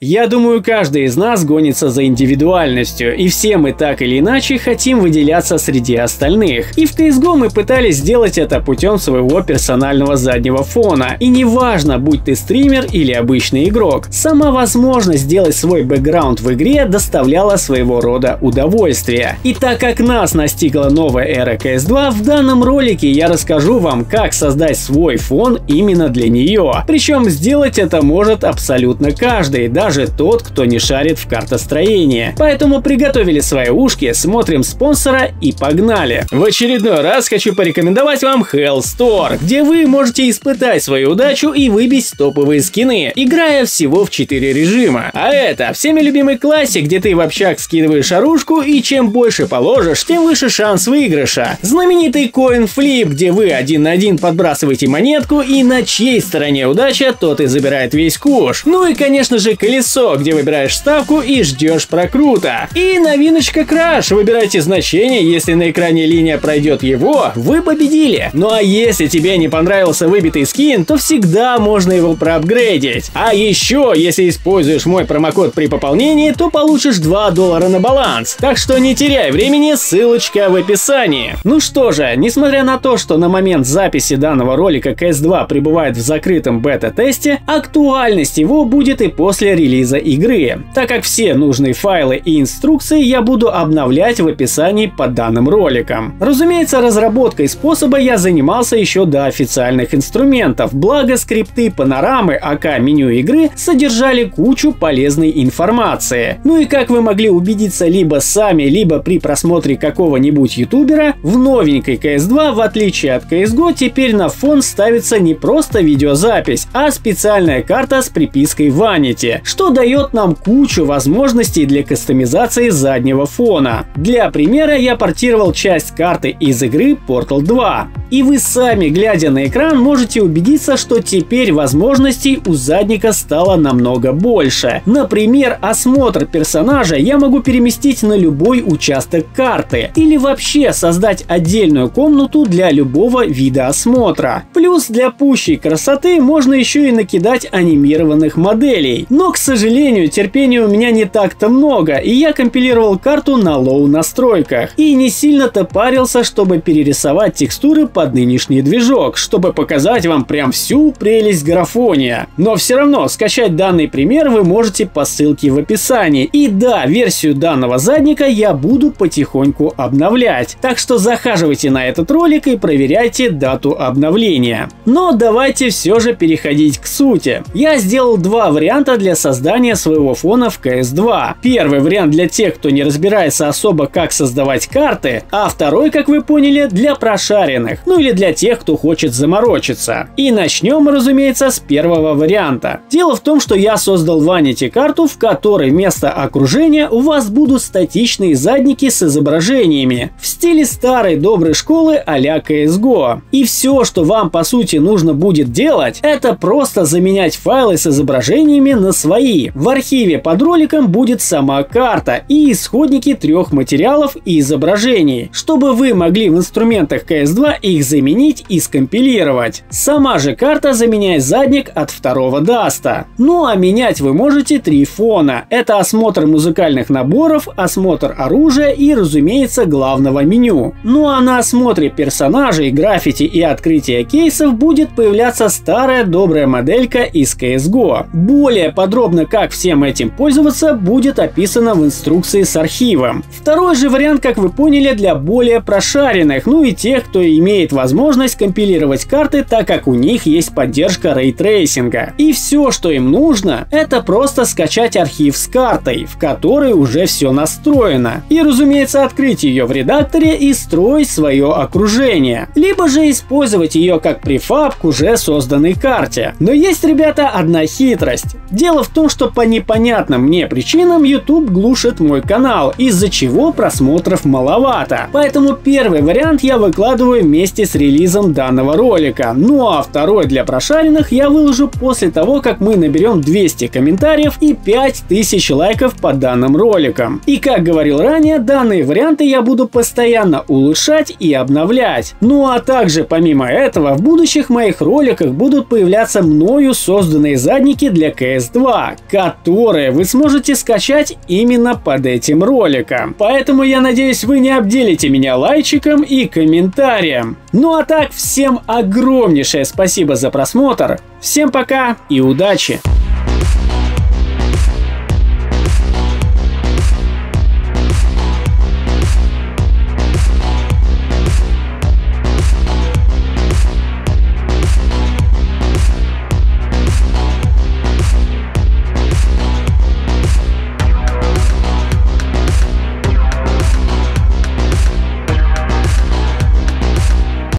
Я думаю, каждый из нас гонится за индивидуальностью, и все мы так или иначе хотим выделяться среди остальных. И в CSGO мы пытались сделать это путем своего персонального заднего фона. И неважно, будь ты стример или обычный игрок, сама возможность сделать свой бэкграунд в игре доставляла своего рода удовольствие. И так как нас настигла новая эра CS2, в данном ролике я расскажу вам, как создать свой фон именно для нее. Причем сделать это может абсолютно каждый, даже даже тот, кто не шарит в картостроении. Поэтому приготовили свои ушки, смотрим спонсора и погнали. В очередной раз хочу порекомендовать вам Hell Store, где вы можете испытать свою удачу и выбить топовые скины, играя всего в 4 режима. А это всеми любимый классик, где ты в общак скидываешь оружку и чем больше положишь, тем выше шанс выигрыша. Знаменитый Coin Flip, где вы один на один подбрасываете монетку и на чьей стороне удача, тот и забирает весь куш. Ну и конечно же колесо колесо, где выбираешь ставку и ждешь прокрута. И новиночка Краш. Выбирайте значение, если на экране линия пройдет его, вы победили. Ну а если тебе не понравился выбитый скин, то всегда можно его проапгрейдить. А еще, если используешь мой промокод при пополнении, то получишь 2 доллара на баланс. Так что не теряй времени, ссылочка в описании. Ну что же, несмотря на то, что на момент записи данного ролика CS2 пребывает в закрытом бета-тесте, актуальность его будет и после релиза релиза игры, так как все нужные файлы и инструкции я буду обновлять в описании под данным роликом. Разумеется, разработкой способа я занимался еще до официальных инструментов, благо скрипты панорамы АК меню игры содержали кучу полезной информации. Ну и как вы могли убедиться либо сами, либо при просмотре какого-нибудь ютубера, в новенькой CS2, в отличие от CSGO, теперь на фон ставится не просто видеозапись, а специальная карта с припиской Vanity, дает нам кучу возможностей для кастомизации заднего фона. Для примера я портировал часть карты из игры Portal 2. И вы сами, глядя на экран, можете убедиться, что теперь возможностей у задника стало намного больше. Например, осмотр персонажа я могу переместить на любой участок карты. Или вообще создать отдельную комнату для любого вида осмотра. Плюс для пущей красоты можно еще и накидать анимированных моделей. Но, к сожалению, терпения у меня не так-то много, и я компилировал карту на low настройках. И не сильно-то парился, чтобы перерисовать текстуры под нынешний движок, чтобы показать вам прям всю прелесть графония. Но все равно скачать данный пример вы можете по ссылке в описании. И да, версию данного задника я буду потихоньку обновлять. Так что захаживайте на этот ролик и проверяйте дату обновления. Но давайте все же переходить к сути. Я сделал два варианта для создания своего фона в CS2. Первый вариант для тех, кто не разбирается особо как создавать карты, а второй, как вы поняли, для прошаренных, ну или для тех, кто хочет заморочиться. И начнем разумеется, с первого варианта. Дело в том, что я создал Vanity карту, в которой вместо окружения у вас будут статичные задники с изображениями в стиле старой доброй школы а-ля CSGO. И все, что вам по сути нужно будет делать, это просто заменять файлы с изображениями на свои свои. В архиве под роликом будет сама карта и исходники трех материалов и изображений, чтобы вы могли в инструментах CS2 их заменить и скомпилировать. Сама же карта заменяет задник от второго даста. Ну а менять вы можете три фона. Это осмотр музыкальных наборов, осмотр оружия и, разумеется, главного меню. Ну а на осмотре персонажей, граффити и открытия кейсов будет появляться старая добрая моделька из CSGO. Более подробно подробно, как всем этим пользоваться, будет описано в инструкции с архивом. Второй же вариант, как вы поняли, для более прошаренных, ну и тех, кто имеет возможность компилировать карты, так как у них есть поддержка ray tracing а. И все, что им нужно, это просто скачать архив с картой, в которой уже все настроено. И, разумеется, открыть ее в редакторе и строить свое окружение. Либо же использовать ее как prefab к уже созданной карте. Но есть, ребята, одна хитрость. Дело в том, том, что по непонятным мне причинам YouTube глушит мой канал, из-за чего просмотров маловато. Поэтому первый вариант я выкладываю вместе с релизом данного ролика. Ну а второй для прошаренных я выложу после того, как мы наберем 200 комментариев и 5000 лайков по данным роликам. И как говорил ранее, данные варианты я буду постоянно улучшать и обновлять. Ну а также помимо этого в будущих моих роликах будут появляться мною созданные задники для CS2 слова, которые вы сможете скачать именно под этим роликом. Поэтому я надеюсь, вы не обделите меня лайчиком и комментарием. Ну а так, всем огромнейшее спасибо за просмотр, всем пока и удачи!